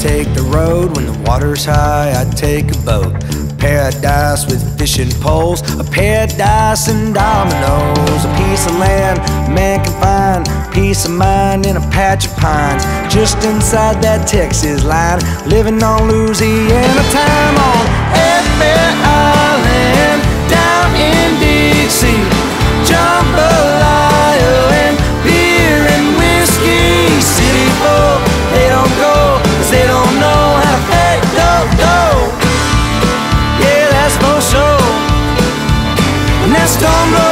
take the road when the water's high. I'd take a boat. Paradise with fishing poles, a paradise and dominoes, a piece of land a man can find, peace of mind in a patch of pines, just inside that Texas line, living on Louisiana time stumble